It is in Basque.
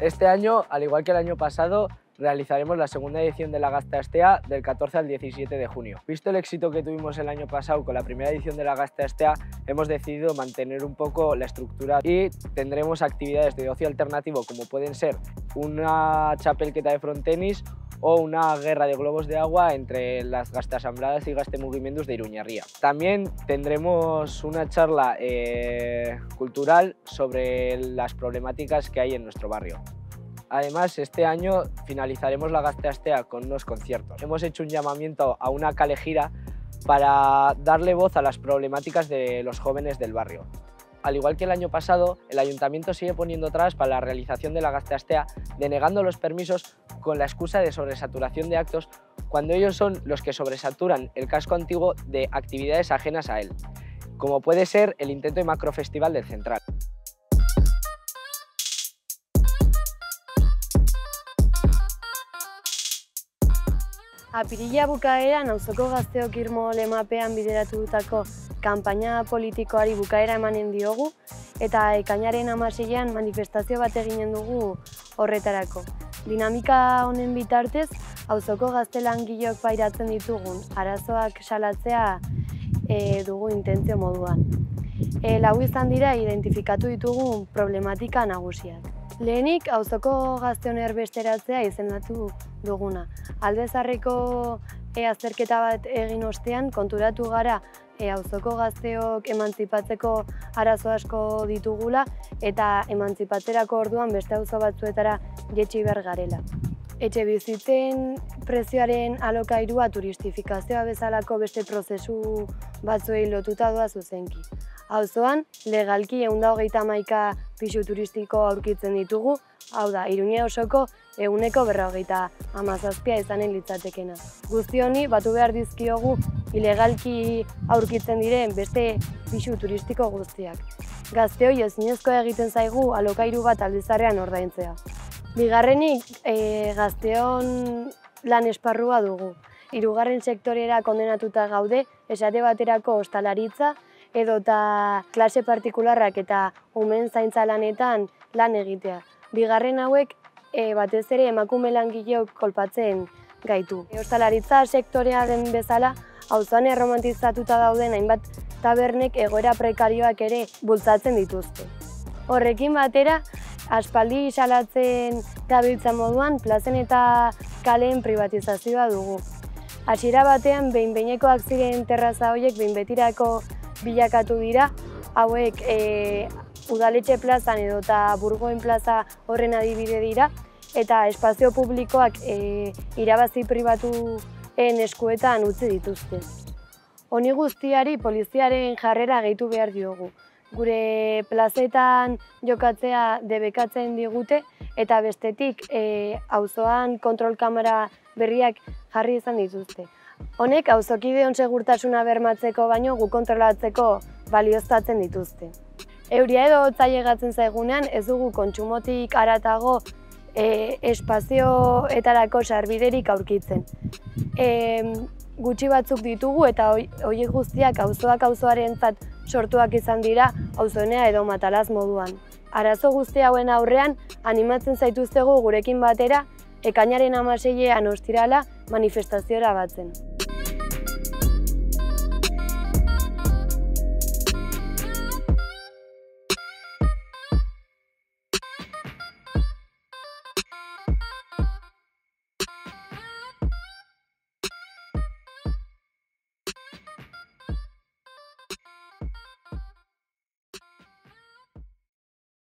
Este año, al igual que el año pasado, realizaremos la segunda edición de la Gastastea del 14 al 17 de junio. Visto el éxito que tuvimos el año pasado con la primera edición de la Gastastea, hemos decidido mantener un poco la estructura y tendremos actividades de ocio alternativo como pueden ser una chapelqueta de frontenis o una guerra de globos de agua entre las gastasambladas y gastemugimientos de Iruñarría. También tendremos una charla eh, cultural sobre las problemáticas que hay en nuestro barrio. Además, este año finalizaremos la Gasteastea con unos conciertos. Hemos hecho un llamamiento a una calejira para darle voz a las problemáticas de los jóvenes del barrio. Al igual que el año pasado, el ayuntamiento sigue poniendo trabas para la realización de la Gasteastea, denegando los permisos con la excusa de sobresaturación de actos cuando ellos son los que sobresaturan el casco antiguo de actividades ajenas a él, como puede ser el intento de macrofestival del Central. Apirila bukaera nauzoko gazteok irmo lemapean bideratu dutako kanpaina politikoari bukaera emanen diogu eta ekainaren amaseian manifestazio bat eginen dugu horretarako. Dinamika honen bitartez, auzoko gaztelan gilok pairatzen ditugun arazoak salatzea e, dugu intentzio moduan. E, lau izan dira identifikatu ditugun problematika nagusiak. Lehenik, auzoko gazteon erbesteratzea izendatu duguna. Aldezarreko e, azterketa bat egin ostean, konturatu gara e, auzoko gazteok emantzipatzeko arazo asko ditugula eta emantzipatzerako orduan beste auzo batzuetara jetxi behar garela. Etxe bizitzen prezioaren alokairua turistifikazioa bezalako beste prozesu batzuei lotuta doa zuzenki. Auzoan legalki eunda hogeita maika pixu turistiko aurkitzen ditugu, hau da, iruñe osoko eguneko berra hogeita amazazpia izanen litzatekena. Guzti honi batu behar dizkiogu ilegalki aurkitzen diren beste pixu turistiko guztiak. Gazte hori ez egiten zaigu alokairu bat aldizarrean ordaintzea. Bigarrenik e, gazteon lan esparrua dugu. Hirugarren sektorera kondenatuta gaude, esate baterako ostalaritza, edota klase partikularrak eta umen zaintza lanetan lan egitea. Bigarren hauek e, batez ere emakume langileok kolpatzen gaitu. Ostalaritza sektorea den bezala, auzoan erromantizatuta dauden hainbat tabernek egoera prekarioak ere bultzatzen dituzte. Horrekin batera, aspaldi salatzen gabiltza moduan plazen eta kalen privatizazioa dugu. Hasiera batean behin-behinekoak ziren terraza horiek behin betirako bilakatu dira, hauek e, udaletxe plazan edo eta burgoen plaza horren adibide dira, eta espazio publikoak e, irabazi pribatuen eskuetan utzi dituzte. Honi guztiari poliziaren jarrera gehitu behar diogu. Gure plazetan jokatzea debekatzen digute eta bestetik e, auzoan kontrol kamera berriak jarri izan dituzte. Honek auzokideon segurtasuna bermatzeko baino gu kontrolatzeko balioztatzen dituzte. Euria edo hotzailegatzen zaigunean ez dugu kontsumotik aratago e, espazioetarako sarbiderik aurkitzen. E, gutxi batzuk ditugu eta horiek guztiak auzoak auzoaren sortuak izan dira auzonea edo matalaz moduan. Arazo guzti hauen aurrean animatzen zaituztegu gurekin batera ekainaren amaseilean ostirala manifestazioa batzen.